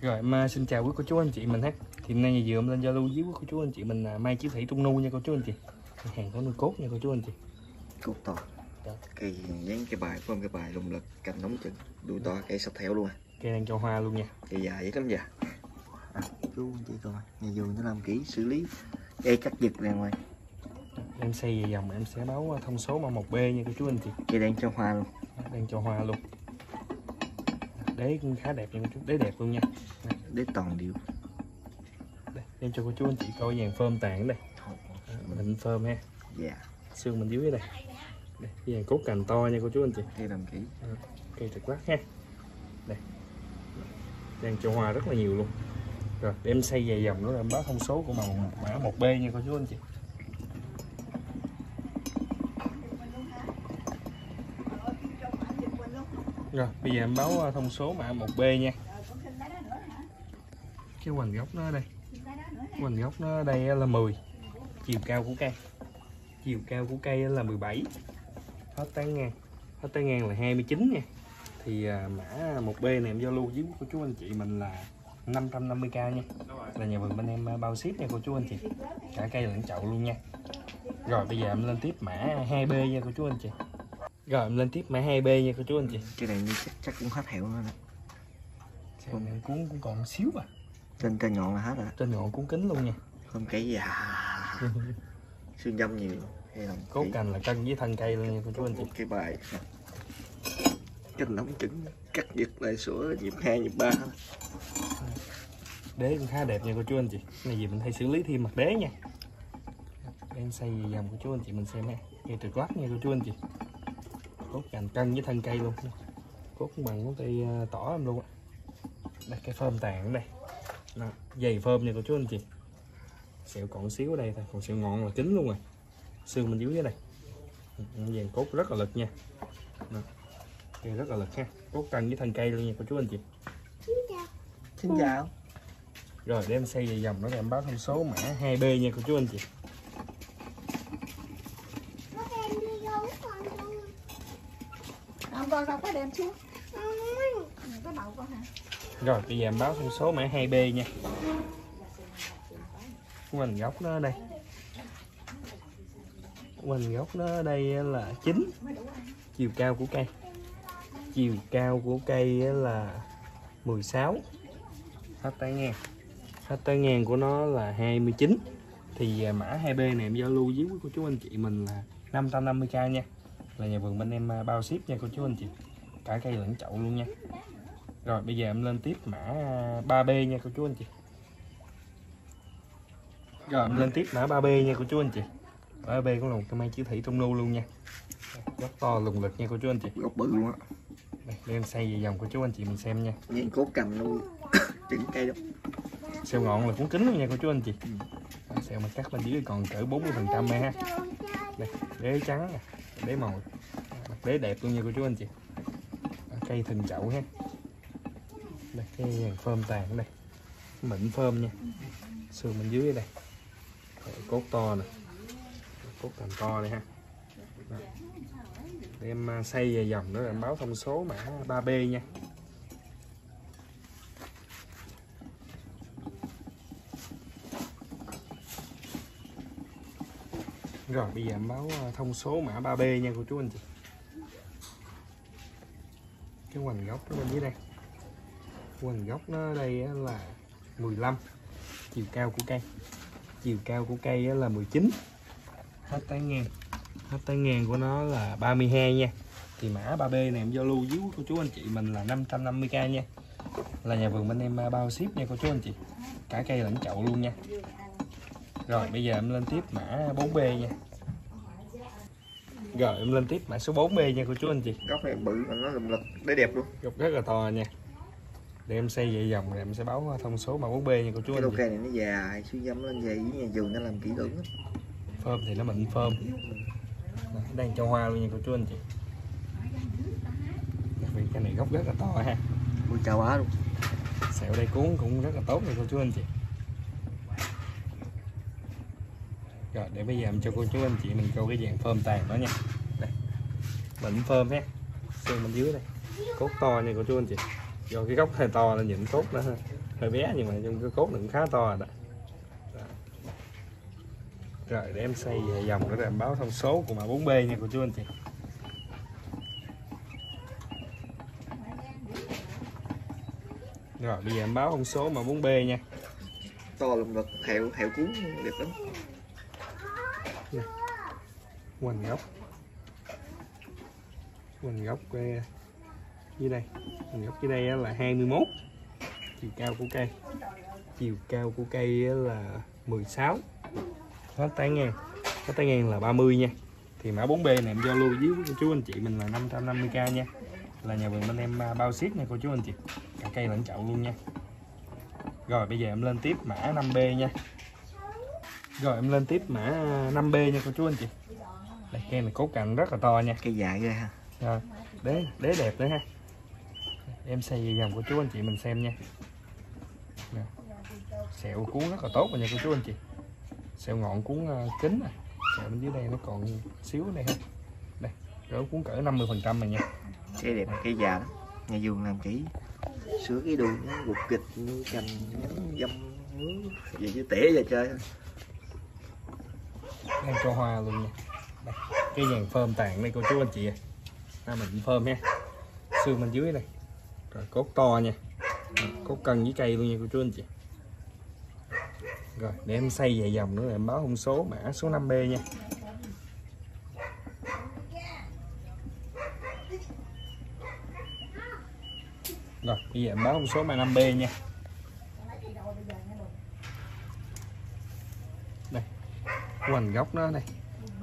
Rồi à, xin chào quý cô chú anh chị mình ha. Thì nay em lên giao lưu với quý cô chú anh chị mình là Mai Chí Thủy Trung Nu nha cô chú anh chị. Hàng có nuôi cốt nha cô chú anh chị. cốt to Dạ. cây dán cái bài em cái bài lùng lực cành nóng chừng đuôi to cây sắp theo luôn à Cây đang cho hoa luôn nha. cây dài dữ lắm già à, chú anh chị coi nhà vườn nó làm kỹ xử lý cây cắt giật ra ngoài Em xây về dòng em sẽ báo thông số mà 1B nha cô chú anh chị. cây đang cho hoa luôn Đang cho hoa luôn. Đế cũng khá đẹp chú. Đế đẹp luôn nha. để toàn điệu Đây, em cho cô chú anh chị coi dàn phơm tàn đây. Mình phơm ha. dạ Xương mình dưới đây. Đây, dàn cốt cành to nha cô chú anh chị. cây làm kỹ cây thực quát ha đây đang cho hoa rất là nhiều luôn rồi để em xây về dòng nữa là em báo thông số của màu mã 1B nha cô chú anh chị rồi, bây giờ em báo ờ, thông số mã 1B nha. Cái hoành gốc nó ở đây. Hoành gốc nó ở đây là 10 chiều cao của cây. Chiều cao của cây là 17 hết tán ngang. Hết tán ngang là 29 nha. Thì ờ, mã 1B này em giao lưu với cô chú anh chị mình là 550k nha. Là nhà vườn bên em ờ, bao ship nha cô chú anh chị. Cả cây lẫn chậu luôn nha. Rồi, bây giờ em lên tiếp mã 2B nha cô chú anh chị rồi em lên tiếp mã 2B nha cô chú anh chị. Cây này như chắc, chắc cũng hết hẹo nè Xem em cuốn cũng còn xíu à. Trên trên ngọn là hết rồi trên ngọn cuốn kính luôn nha. Không cây già xương dâm nhiều. Hay làm cốt cành là cân với thân cây luôn nha cô chú anh chị. Cái bài cành nóng trứng cắt giật lại sữa nhịp hai nhịp ba. Đế cũng khá đẹp nha cô chú anh chị. Này gì mình hay xử lý thêm mặt đế nha. Em xây dòng của chú anh chị mình xem ha cây từ lát nha cô chú anh chị cốt cành cân với thân cây luôn. Cốt bằng ngón tay à, tỏ em luôn á. Đây cái phơm tàn đây. Đó, dày phơm nha cô chú anh chị. Sẹo còn xíu ở đây thôi còn sẹo ngọn là kín luôn rồi. Xương bên dưới đây. Dàn cốt rất là lực nha. Đó. rất là lực ha. Cốt cân với thân cây luôn nha cô chú anh chị. Xin chào. Rồi để em xây về dòng nó em báo thông số mã 2B nha cô chú anh chị Không, con không có đem xuống. Cái đầu con hả? Rồi, bây giờ em báo thông số mã 2B nha. Hoành gốc nó ở đây. Hoành gốc nó ở đây là 9 Chiều cao của cây. Chiều cao của cây là 16 Hết tay ngang Hết tay ngang của nó là 29 Thì à, mã 2B này em giao lưu với cô chú anh chị mình là 550k nha. Là nhà vườn bên em à, bao ship nha cô chú anh chị. Cả cây lẫn chậu luôn nha. Rồi bây giờ em lên tiếp mã 3B nha cô chú anh chị. Rồi em lên tiếp mã 3B nha cô chú anh chị. Mã 3B cũng là một cái máy chữ thủy trung nu luôn nha. Rất to lùng lực nha cô chú anh chị. Gốc bự luôn á. Đây, để em xây về dòng của chú anh chị mình xem nha. Nhìn cốt cành luôn. Trứng cây đó Xeo ngọn là cuốn kính luôn nha cô chú anh chị. Đó, Xeo mà cắt bên dưới còn cỡ 40 phần trăm ha. Đây, đế trắng nè Đế màu đế đẹp luôn nha cô chú anh chị Cây thừng chậu ha Đây, cái dàn phơm tàn ở đây. Mịn phơm nha. Sườn bên dưới đây. Cốt to nè. Cốt thành to đây ha. Đó. Để em à, xây về dòng nữa là báo thông số mã 3B nha. Rồi bây giờ em báo à, thông số mã 3B nha cô chú anh chị. Cái hoành gốc nó bên dưới đây. Hoành gốc nó ở đây là 15 Chiều cao của cây. Chiều cao của cây là 19 Hết tán ngang. Hết tán ngang của nó là 32 nha. Thì mã 3B này em giao lưu với cô chú anh chị mình là 550k nha. Là nhà vườn bên em à, bao ship nha cô chú anh chị. Cả cây lẫn chậu luôn nha. Rồi, bây giờ em lên tiếp mã 4B nha. Rồi em lên tiếp mã số 4B nha cô chú anh chị. Gốc này bự mà nó lùm lực để đẹp luôn. Gốc rất là to nha. Để em xây về dòng rồi em sẽ báo thông số mã 4B nha cô chú cái anh chị. cây này nó dài xương dâm lên về với nhà vườn nó làm kỹ lưỡng lắm. Phơm thì nó mịn phơm Đó, Đang cho hoa luôn nha cô chú anh chị. Đặc biệt cái này gốc rất là to ha. Ui chào bá luôn. Sẹo đây cuốn cũng rất là tốt nha cô chú anh chị Rồi, để bây giờ em cho cô chú anh chị mình câu cái dạng phơm tàn đó nha. Đây Mình phơm nhé. Xương bên dưới đây. Cốt to nha cô chú anh chị. Do cái gốc hơi to là nhìn cốt nó hơi bé, nhưng mà trong cái cốt nó cũng khá to rồi đó. Rồi, để em xây về dòng để em báo thông số của mã 4B nha cô chú anh chị. Rồi, bây giờ em báo thông số mã 4B nha. To lùng lực hẹo hẹo cuốn, đẹp lắm quanh góc quanh góc cái ờ, dưới đây. Quanh gốc dưới đây là 21 chiều cao của cây. Chiều cao của cây là 16 hết tán ngang. Hết tán ngang là 30 nha. Thì mã 4B này em giao lưu với cô chú anh chị mình là 550k nha. Là nhà vườn bên em à, bao ship nha cô chú anh chị. Cả cây lẫn chậu luôn nha. Rồi, bây giờ em lên tiếp mã 5B nha rồi em lên tiếp mã 5B nha cô chú anh chị. Đây cây này cốt cành rất là to nha. Cây dài ghê ha. Rồi đế đế đẹp nữa ha. Em xây dòng của chú anh chị mình xem nha. Sẹo cuốn rất là tốt rồi nha cô chú anh chị. Sẹo ngọn cuốn uh, kính nè. Sẹo bên dưới đây nó còn xíu này ha. Đây cỡ cuốn cỡ 50 phần trăm này nha. Cây đẹp cây già lắm. Nhà vườn làm kỹ sửa cái nó gục kịch như cành dâm mướn về chứ tỉa về chơi đang cho hoa luôn nha. Đây. cái dàn phơm tàn đây cô chú anh chị à. à, mình phơm ha xương bên dưới này rồi cốt to nha. Cốt cân với cây luôn nha cô chú anh chị. Rồi để em xây vài dòng nữa em báo thông số mã số 5B nha. Rồi bây giờ em báo thông số mã 5B nha. Đây hoành góc nó đây.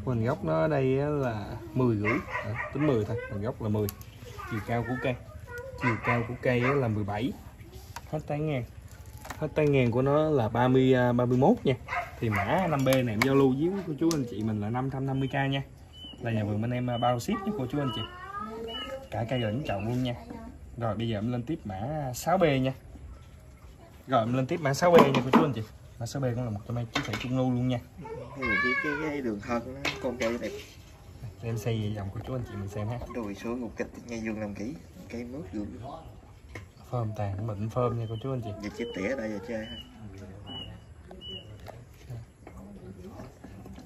Hoành góc nó ở đây là 10 rưỡi. À, tính 10 thôi hoành góc là 10 chiều cao của cây. Chiều cao của cây là 17 hết tán ngang. Hết tán ngang của nó là 30 à, 31 nha. Thì mã 5B này em giao lưu với cô chú anh chị mình là 550k nha. Là nhà vườn bên em à, bao ship với cô chú anh chị. Cả cây lẫn chậu luôn nha. Rồi bây giờ em lên tiếp mã 6B nha. Rồi em lên tiếp mã 6B nha cô chú anh chị mã 6B cũng là một trong mấy chiếc thẻ trung lưu luôn nha. Cái, cái, cái, cái đường thân nó con cây đẹp. Để em xây về dòng của chú anh chị mình xem ha. Đùi sữa gục kịch nhà vườn làm kỹ cây mướt vườn phơm tàn bệnh phơm nha cô chú anh chị. Về chết tỉa đây về chơi ha.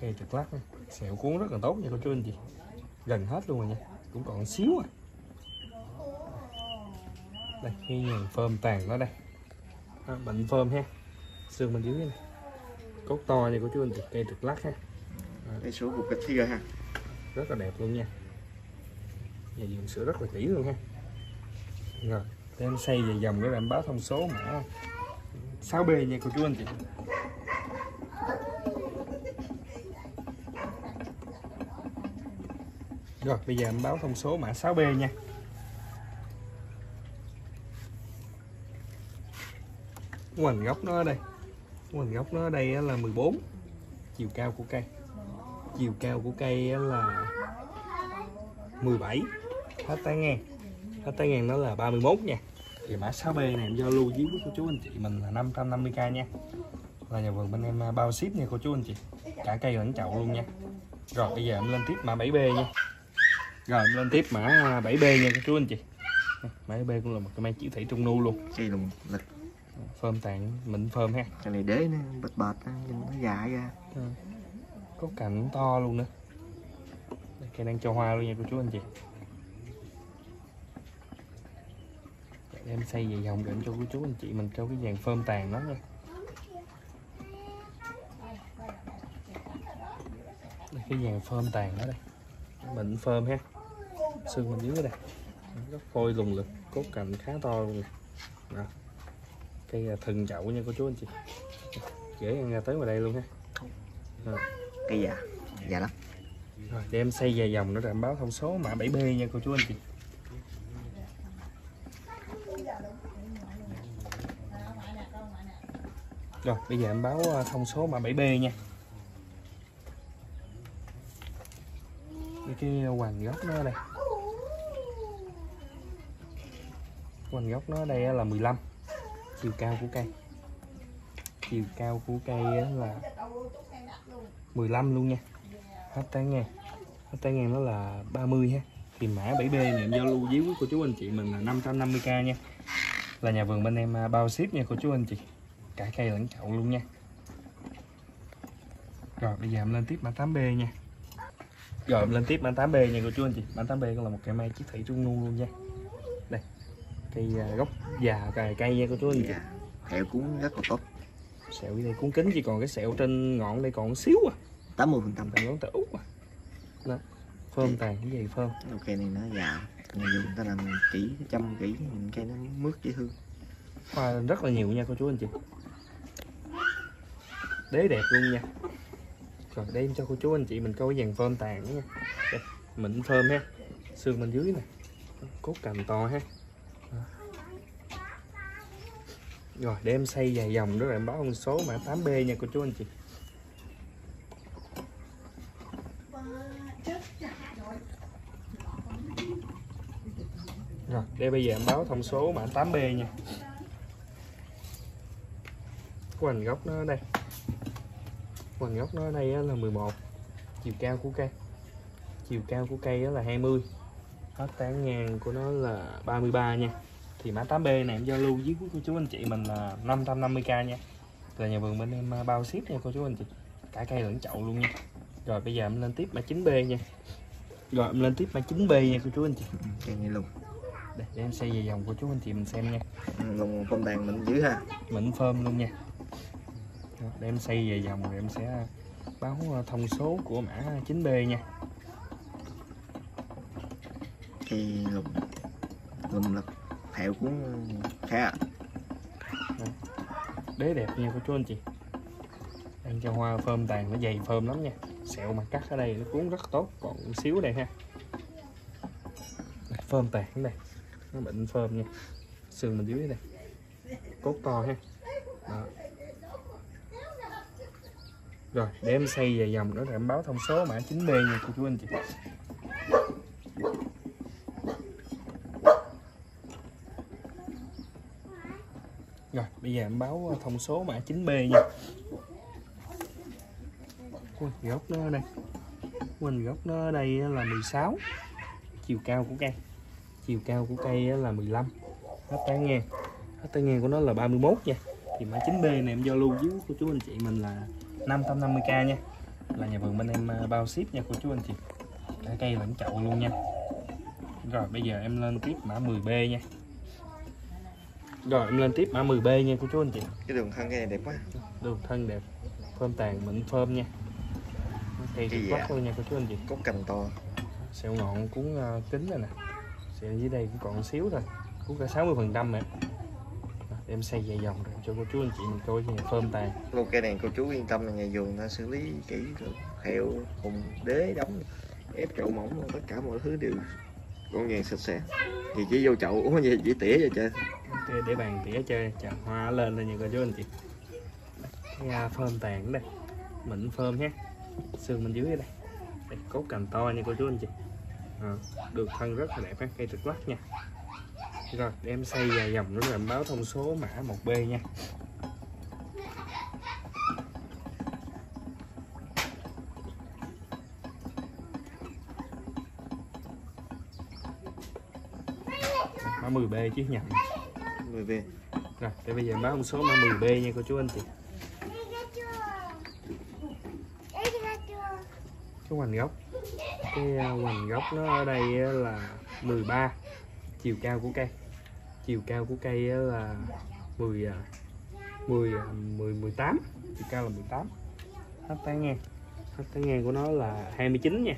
Cây trực nha. sẹo cuốn rất là tốt nha cô chú anh chị. Gần hết luôn rồi nha. Cũng còn xíu à. Đây cái nhàn phơm tàn nó đây. Bệnh phơm ha xương bên dưới này. Cốt to nha cô chú anh chị cây trực lắc ha. Sữa gục kịch thi rồi ha. Rất là đẹp luôn nha. Và dùng sữa rất là kỹ luôn ha. Rồi để em xây về dòng để em báo thông số mã 6B nha cô chú anh chị rồi bây giờ em báo thông số mã 6B nha. Hoành góc nó ở đây hoành gốc nó ở đây là 14 chiều cao của cây. Chiều cao của cây là 17 hết tay ngang. Hết tay ngang nó là 31 nha. Thì mã 6B này em giao lưu với cô chú anh chị mình là 550k nha. Là nhà vườn bên em à, bao ship nha cô chú anh chị. Cả cây lẫn chậu luôn nha. Rồi, bây giờ em lên tiếp mã 7B nha. Rồi, em lên tiếp mã à, 7B nha cô chú anh chị. Mã 7B cũng là một cái máy chữ thủy trung nu luôn. Cây lùng lực phơm tàn mịn phơm ha. Cái này đế nó bệt bệt nhìn nó dài ra. Có cành to luôn nữa. Đây, cây đang cho hoa luôn nha cô chú anh chị. Để em xây về dòng để em cho cô chú anh chị mình cho cái dàn phơm tàn nó nha. Đây, cái dàn phơm tàn đó đây. Bệnh phơm ha. Xương bên dưới đây. Gốc phôi lùng lực cốt cành khá to luôn đó. Cây à, thần chậu nha cô chú anh chị. Dễ ăn ra tới ngoài đây luôn ha Rồi. cây già già lắm. Rồi, để em xây về dòng nó đảm báo thông số mã 7B nha cô chú anh chị. Rồi bây giờ em báo ờ, thông số mã 7B nha. Cái, cái hoành góc nó ở đây. Hoành góc nó đây là 15 Chiều cao của cây. Chiều cao của cây là 15 luôn nha. Hết tán ngang. Hết tán ngang nó là 30 ha. Thì mã 7B này giao lưu với quý cô chú anh chị mình là 550k nha. Là nhà vườn bên em à, bao ship nha cô chú anh chị. Cả cây lẫn chậu luôn nha. Rồi, bây giờ em lên tiếp mã 8B nha. Rồi, em lên tiếp mã 8B nha cô chú anh chị. Mã 8B cũng là một cây mai chiếc thủy trung nu luôn nha cây à, gốc già cây nha cô chú anh chị dạ hẹo cũng rất là tốt. Sẹo đây cuốn kính chỉ còn cái sẹo trên ngọn đây còn xíu à. 80 phần trăm. Ngón tay út à. Đó phơm tàn cái gì phơm? Ok này nó già. Người ta làm kỹ chăm kỹ cây nó mướt dễ thương. Hoa rất là nhiều nha cô chú anh chị. Đế đẹp luôn nha. Rồi đây cho cô chú anh chị mình coi cái dàn phơm tàn nha. Đây, mịn phơm ha. Xương bên dưới nè. Cốt cành to ha Đó rồi, để em xây dài dòng đó rồi em báo con số mã 8B nha cô chú anh chị. Rồi đây bây giờ em báo thông số mã 8B nha. Hoành gốc nó ở đây. Hoành gốc nó ở đây là 11 chiều cao của cây. Chiều cao của cây là 20 có tán ngang của nó là 33 nha thì mã 8B này em giao lưu với cô chú anh chị mình là 550k nha. Là nhà vườn bên em à, bao ship nha cô chú anh chị. Cả cây lẫn chậu luôn nha. Rồi bây giờ em lên tiếp mã 9B nha. Rồi em lên tiếp mã 9B nha cô chú anh chị. Ừ, cây này lùng. Đây để em xây về dòng của chú anh chị mình xem nha. Ừ, lùng phong tàn mình dữ ha. Mịn phơm luôn nha. Để em xây về dòng rồi em sẽ báo ờ, thông số của mã 9B nha. Cây lùng. Lùng lực thẹo cũng khá ạ. đế đẹp nha, cô chú anh chị. Đang cho hoa phơm tàn, nó dày phơm lắm nha. Sẹo mà cắt ở đây nó cuốn rất tốt, còn một xíu đây ha. Phơm tàn đây. Nó bệnh phơm nha. Sườn bên dưới đây. Cốt to ha. Đó. rồi, để em xây về dòng nữa rồi em báo thông số mã 9B nha, cô chú anh chị. Rồi, bây giờ em báo ờ, thông số mã 9B nha. Ui, gốc nó ở đây. Mình gốc nó ở đây là 16. Chiều cao của cây. Chiều cao của cây là 15. Hết tán ngang. Hết tán ngang của nó là 31 nha. Thì mã 9B này em giao lưu với cô chú anh chị mình là 550k nha. Là nhà vườn bên em ờ, bao ship nha cô chú anh chị. Cả cây lẫn chậu luôn nha. Rồi, bây giờ em lên tiếp mã 10B nha. Rồi em lên tiếp. Mã 10B nha cô chú anh chị. Cái đường thân cây này đẹp quá. Đường thân đẹp. Phơm tàn mịn phơm nha. Cái gì quắc ạ? luôn nha cô chú anh chị. Cốt cành to. Sẹo ngọn cuốn uh, kính này nè. Sẹo dưới đây cũng còn xíu thôi. Cuốn cả 60 phần trăm mẹ. Em xây dài dòng rồi cho cô chú anh chị mình coi cái phơm tàn. Lô cây này cô chú yên tâm là nhà vườn ta xử lý kỹ rồi hẹo hùng đế đóng ép chậu mỏng tất cả mọi thứ đều gọn gàng sạch sẽ. Thì chỉ vô chậu uống gì chỉ tỉa vậy chơi để, để bàn tỉa chơi. Chạm hoa lên thôi nha cô chú anh chị. Cái phơm tàn đây. Mịn phơm nhé, xương bên dưới đây. Đây cốt cành to nha cô chú anh chị. À, được thân rất là đẹp ha cây trực lắc nha. Rồi để em xây dài dòng nữa rồi báo thông số mã 1B nha. Mã 10B chứ nhầm 10 về. Rồi để bây giờ báo thông số mã 10B nha, cô chú anh chị. Cái hoành gốc. Cái à, hoành gốc nó ở đây là 13 chiều cao của cây. Chiều cao của cây là 10 10 10 18 chiều cao là 18 hết tay ngang hết tay ngang của nó là 29 nha.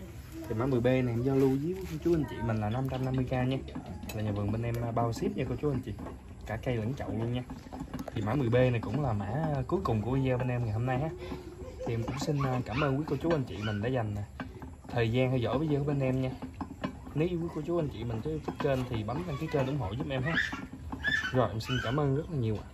Thì mã 10B này em giao lưu với chú anh chị mình là 550k nha. Là nhà vườn bên em à, bao ship nha, cô chú anh chị cả cây lẫn chậu luôn nha. Thì mã 10B này cũng là mã cuối cùng của video bên em ngày hôm nay ha thì em cũng xin à, cảm ơn quý cô chú anh chị mình đã dành à, thời gian theo dõi video của bên em nha. Nếu yêu quý cô chú anh chị mình tới kênh thì bấm đăng ký kênh ủng hộ giúp em ha. Rồi, em xin cảm ơn rất là nhiều ạ.